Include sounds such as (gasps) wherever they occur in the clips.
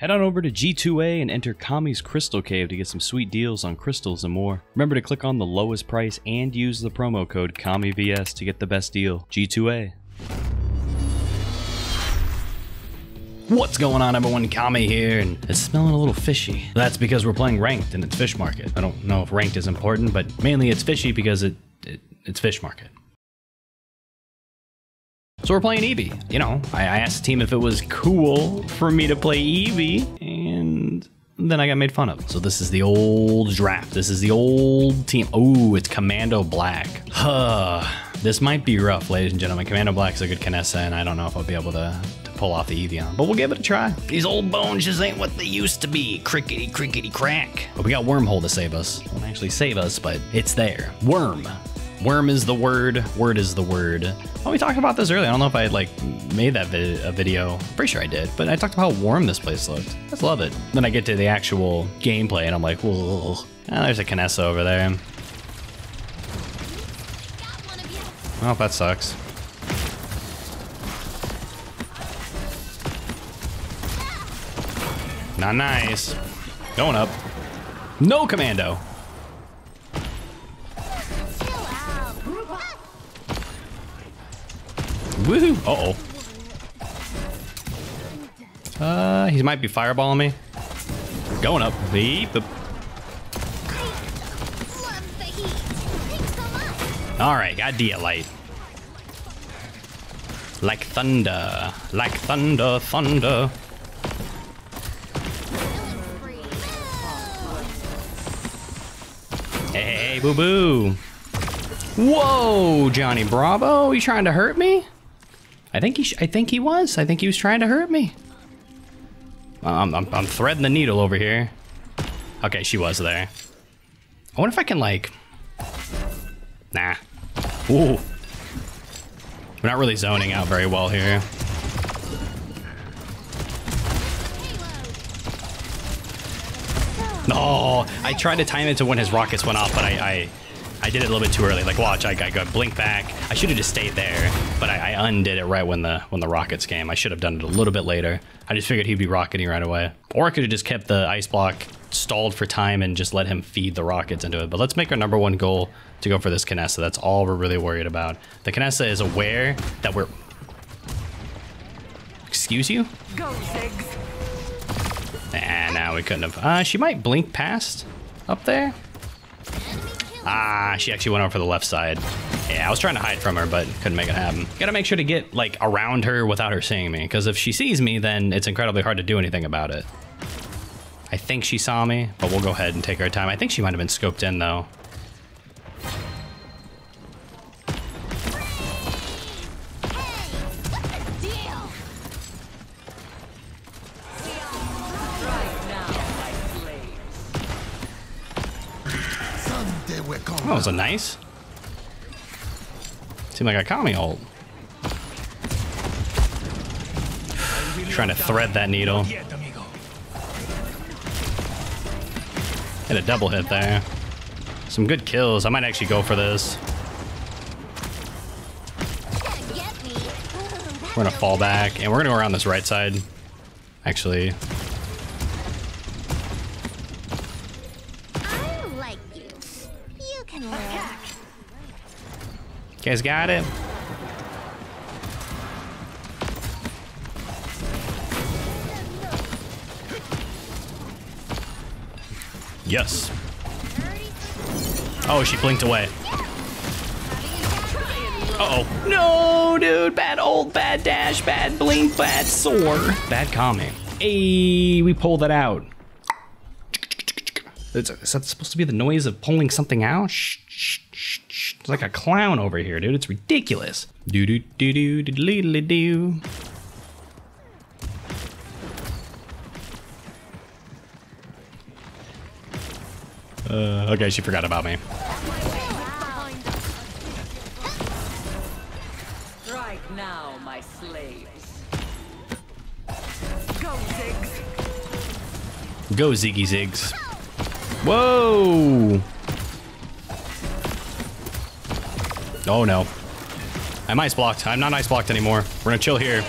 Head on over to G2A and enter Kami's Crystal Cave to get some sweet deals on crystals and more. Remember to click on the lowest price and use the promo code KamiVS to get the best deal. G2A. What's going on everyone, Kami here, and it's smelling a little fishy. That's because we're playing Ranked and it's Fish Market. I don't know if Ranked is important, but mainly it's fishy because it, it it's Fish Market. So we're playing Evie. You know, I, asked the team if it was cool for me to play Evie, and then I got made fun of. So this is the old draft. This is the old team. Oh, it's Commando Black. Huh. This might be rough, ladies and gentlemen. Commando Black's a good Kinessa, and I don't know if I'll be able to, to pull off the Evie on, but we'll give it a try. These old bones just ain't what they used to be. Crickety, crickety, crack. But we got Wormhole to save us. Won't actually save us, but it's there. Worm. Worm is the word. Word is the word. Well, we talked about this earlier. I don't know if I had like made that vi a video. I'm Pretty sure I did, but I talked about how warm this place looked. I just love it. Then I get to the actual gameplay and I'm like, whoa. Ah, there's a Kinessa over there. Oh, that sucks. Not nice. Going up. No commando. Woohoo! Uh oh. Uh, he might be fireballing me. Going up. Beep. All right, got Dialite. Like thunder, like thunder, thunder. Hey, boo boo. Whoa, Johnny Bravo, you trying to hurt me? I think he, I think he was. I think he was trying to hurt me. I'm, I'm, I'm threading the needle over here. Okay, she was there. I wonder if I can like, nah. Ooh. We're not really zoning out very well here. No, I tried to time it to when his rockets went off, but I, I, I did it a little bit too early. Like, watch, I, I got blink back. I should have just stayed there, but I, I, undid it right when the when the rockets came. I should have done it a little bit later. I just figured he'd be rocketing right away, or I could have just kept the ice block stalled for time and just let him feed the rockets into it. But let's make our number one goal to go for this Kinessa. That's all we're really worried about. The Kinessa is aware that we're. Excuse you? Go, Ziggs. Nah, nah, we couldn't have. Uh, she might blink past up there. Ah, she actually went over for the left side. Yeah, I was trying to hide from her, but couldn't make it happen. Gotta make sure to get, like, around her without her seeing me, because if she sees me, then it's incredibly hard to do anything about it. I think she saw me, but we'll go ahead and take our time. I think she might have been scoped in, though. That was a nice. Seemed like a Kami ult. Trying to thread that needle. Hit a double hit there. Some good kills. I might actually go for this. We're gonna fall back, and we're gonna go around this right side. Actually, Guys got it? Yes. Oh, she blinked away. Uh oh No, dude. Bad old, bad dash, bad blink, bad soar. Bad Kami. Hey, we pulled that out. Is that supposed to be the noise of pulling something out? Shh, shh. It's like a clown over here, dude. It's ridiculous. Do do do do do do do. Uh, okay, she forgot about me. Strike now, my slaves. Go, Ziggs. Go, Ziggy Ziggs. Whoa! Oh no. I'm ice blocked. I'm not ice blocked anymore. We're gonna chill here.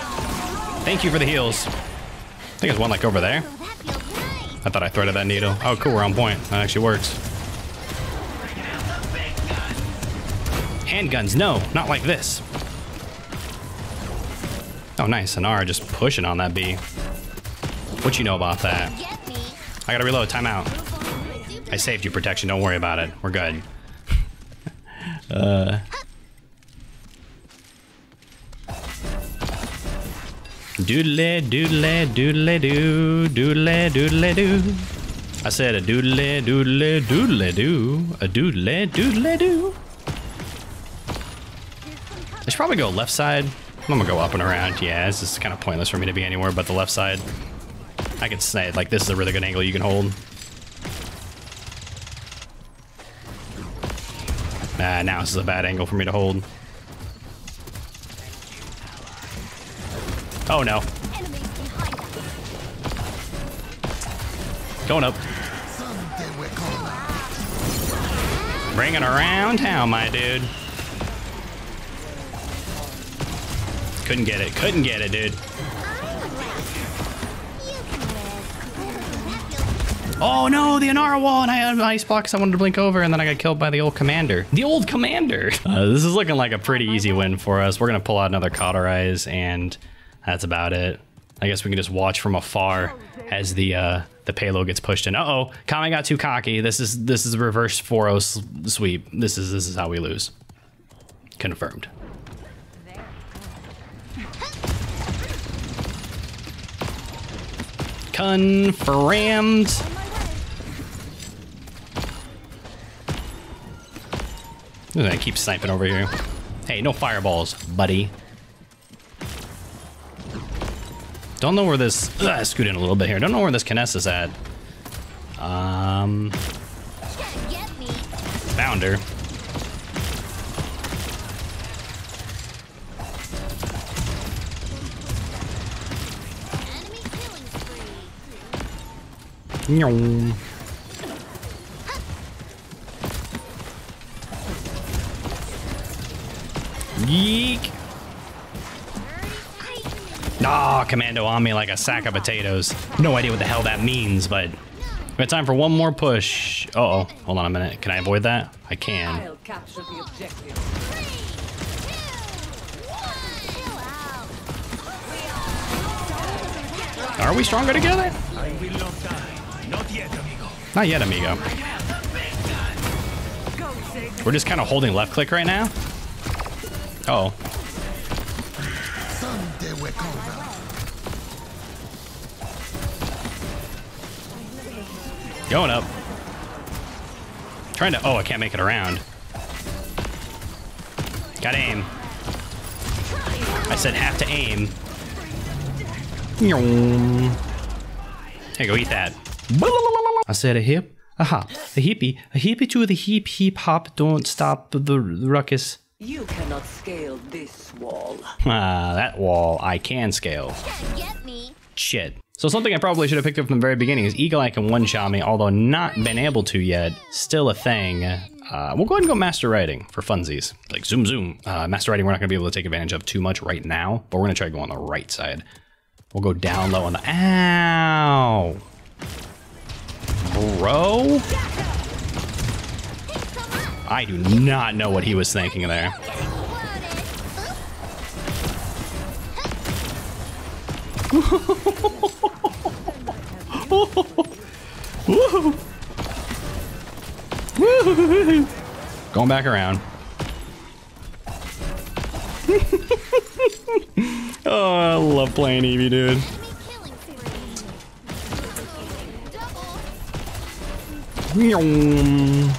Thank you for the heals. I think there's one like over there. I thought I threaded that needle. Oh, cool, we're on point. That actually works. Handguns, no, not like this. Oh, nice. Inara just pushing on that bee. What you know about that? I gotta reload. Time out. I saved you protection. Don't worry about it. We're good. (laughs) uh. Doodle doodle doodle doo doodle doodle doo. I said a doodle doodle doodle doo a doodle doodle doo. I should probably go left side. I'm gonna go up and around. Yeah, this is kind of pointless for me to be anywhere but the left side. I could say like this is a really good angle you can hold. Nah, now this is a bad angle for me to hold. Oh no, Enemies behind us. going up. Bringing around town, my dude. Couldn't get it. Couldn't get it, dude. You can live. Oh no, the Inara wall, and I had an ice block because I wanted to blink over, and then I got killed by the old commander. The old commander. (laughs) Uh, this is looking like a pretty easy win for us. We're gonna pull out another cauterize, and that's about it. I guess we can just watch from afar as the uh, the payload gets pushed in. Uh oh, Kami got too cocky. This is this is a reverse 4-0 sweep. This is this is how we lose. Confirmed. Confirmed. I keep sniping over here. Hey, no fireballs, buddy. Don't know where this. (clears throat) Ugh, scoot in a little bit here. Don't know where this Kiness is at. Um, found her. Yeek. Ah, commando on me like a sack of potatoes. No idea what the hell that means, but we have time for one more push. Uh oh, hold on a minute. Can I avoid that? I can. I'll capture the objective. Are we stronger together? Not. Not yet, amigo. Not yet, amigo. We're just kind of holding left click right now. Uh oh. Going up. Trying to. Oh, I can't make it around. Got aim. I said have to aim. Hey, go eat that. I said a hip, a hop, a hippie, a hippie to the heap, heap, hop. Don't stop the ruckus. You cannot scale this wall. Ah, that wall I can scale. Get me. Shit. So something I probably should have picked up from the very beginning is Eagle Eye can one-shot me, although not been able to yet. Still a thing. Uh, we'll go ahead and go Master Riding for funsies. Like zoom zoom. Uh, Master Riding we're not going to be able to take advantage of too much right now, but we're going to try to go on the right side. We'll go down low on the... Ow! Bro? I do not know what he was thinking there. (laughs) Going back around. (laughs) oh, I love playing Evie, dude. Enemy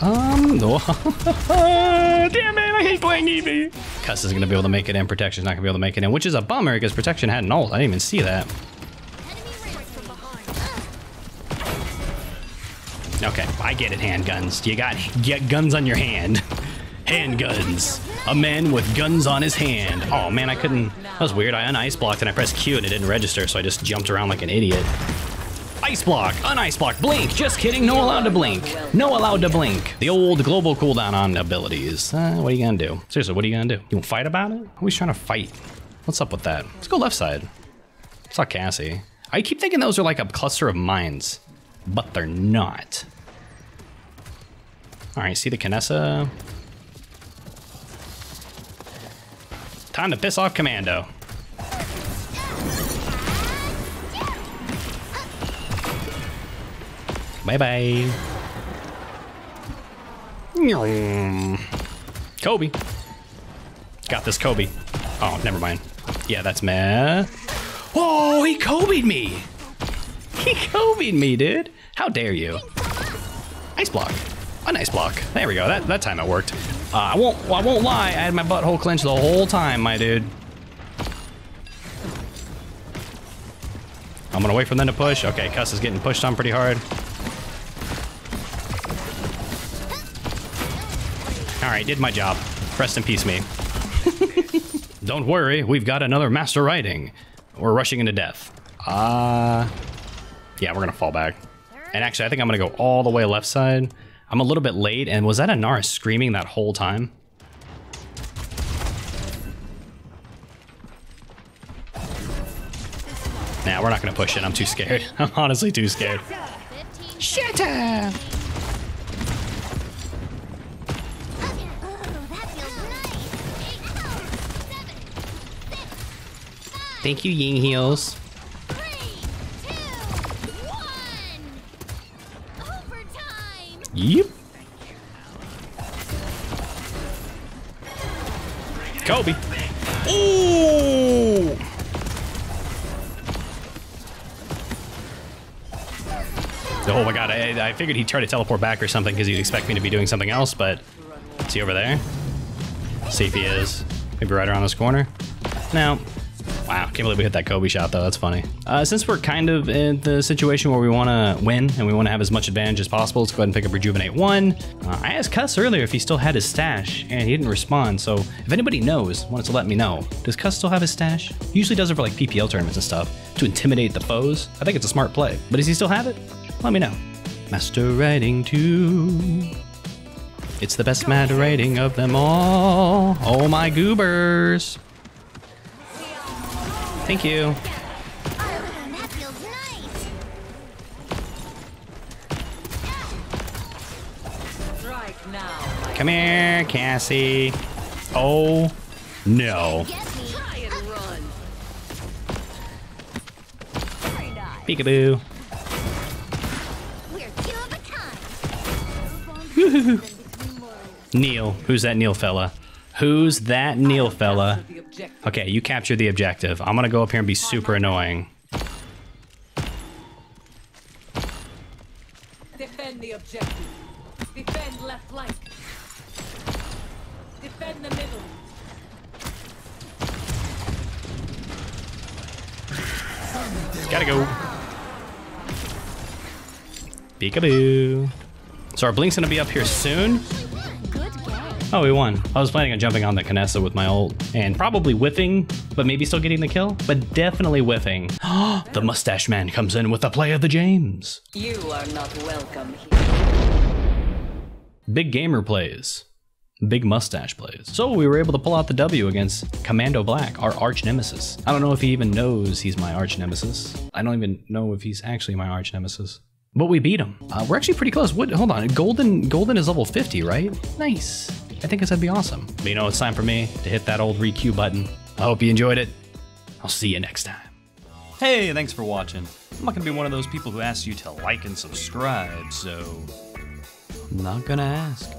Um, no. (laughs) Damn it, I hate playing Evie. Cuss is gonna be able to make it in, Protection's not gonna be able to make it in, which is a bummer because Protection had an ult. I didn't even see that. Okay, I get it, handguns. You got get guns on your hand. (laughs) Handguns. A man with guns on his hand. Oh man, I couldn't. That was weird. I unice blocked and I pressed Q and it didn't register, so I just jumped around like an idiot. Ice block, unice block, blink. Just kidding, no allowed to blink. No allowed to blink. The old global cooldown on abilities. Uh, what are you gonna do? Seriously, what are you gonna do? You want to fight about it? Always trying to fight. What's up with that? Let's go left side. Saw Cassie. I keep thinking those are like a cluster of mines, but they're not. All right, see the Kinessa. Time to piss off Commando. Bye bye. Kobe. Got this Kobe. Oh, never mind. Yeah, that's meh. Oh, he Kobe'd me. He Kobe'd me, dude. How dare you? Nice block. A nice block. There we go. That that time it worked. Uh, I won't. I won't lie. I had my butthole clenched the whole time, my dude. I'm gonna wait for them to push. Okay, Cuss is getting pushed on pretty hard. All right, did my job. Rest in peace, me. (laughs) Don't worry, we've got another master riding. We're rushing into death. Uh, yeah, we're gonna fall back. And actually, I think I'm gonna go all the way left side. I'm a little bit late, and was that Inara screaming that whole time? Nah, we're not gonna push it. I'm too scared. (laughs) I'm honestly too scared. 15. Shut up! Thank you, Ying Heels. three, two, one. Overtime. Yep. Kobe. Ooh! Oh my god, I, I figured he'd try to teleport back or something because he'd expect me to be doing something else, but is he over there? See if he is. Maybe right around this corner. No. Wow, can't believe we hit that Kobe shot though. That's funny. Uh, since we're kind of in the situation where we want to win and we want to have as much advantage as possible, let's go ahead and pick up Rejuvenate 1. Uh, I asked Cuss earlier if he still had his stash and he didn't respond, so if anybody knows, wants to let me know. Does Cuss still have his stash? He usually does it for like PPL tournaments and stuff to intimidate the foes. I think it's a smart play. But does he still have it? Let me know. Master Riding 2. It's the best mad rating of them all. Oh my goobers. Thank you. Oh, that feels nice. Strike now. Come here, Cassie. Oh no. Get me. Try and run. Very nice. Peekaboo. We're two of a kind. (laughs) Neil. Who's that Neil fella? Who's that Neil fella? Okay, you captured the objective. I'm gonna go up here and be super annoying. Defend the objective. Defend left flank. Defend the middle. Gotta go. Peekaboo. So our blink's gonna be up here soon. Oh, we won. I was planning on jumping on the Kinessa with my ult and probably whiffing, but maybe still getting the kill, but definitely whiffing. (gasps) the mustache man comes in with the play of the James. You are not welcome here. Big gamer plays. Big mustache plays. So we were able to pull out the W against Commando Black, our arch nemesis. I don't know if he even knows he's my arch nemesis. I don't even know if he's actually my arch nemesis. But we beat him. Uh, we're actually pretty close. What? Hold on. Golden Golden is level 50, right? Nice. I think this would be awesome. But you know, it's time for me to hit that old requeue button. I hope you enjoyed it. I'll see you next time. Hey, thanks for watching. I'm not gonna be one of those people who asks you to like and subscribe, so I'm not gonna ask.